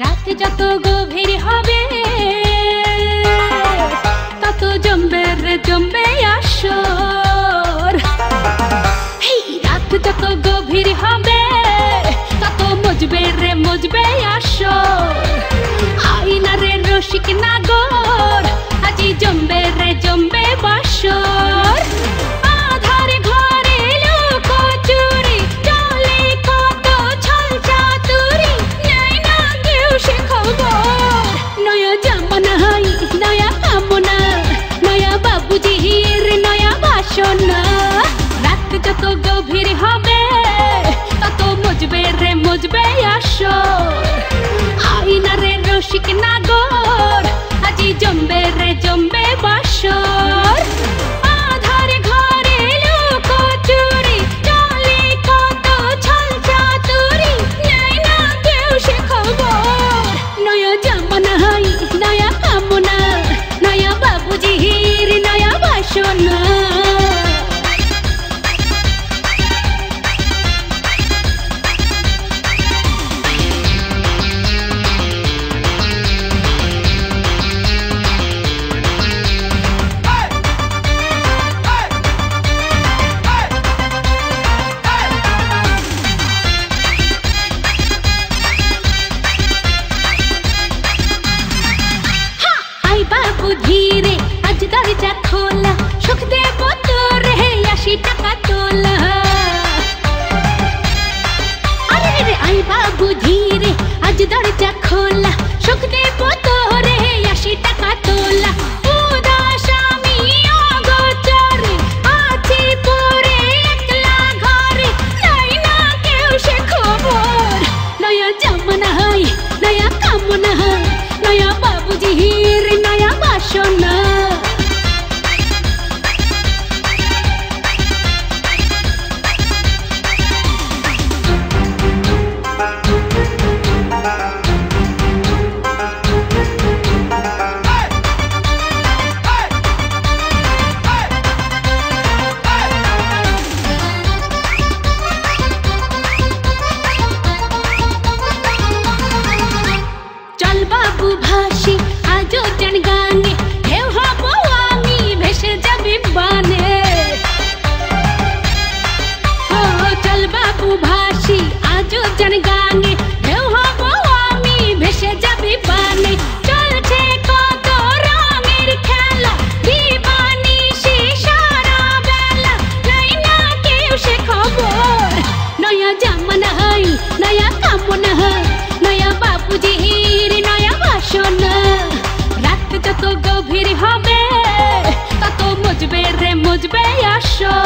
রাত যত গভীর হবে তত জম্বে রে জমবে আসর। রাত যত গভীর হবে শোনা রাত যত গভীর হবে তত মজবে রে মজবে আসো আইবা বুঝি রে আজ দরজা খোলা সুখদেব পুনঃ নয়া বাপুজির নয়া বাসন রাত যত গভীর হবে তত মজবে রে মজবে আসো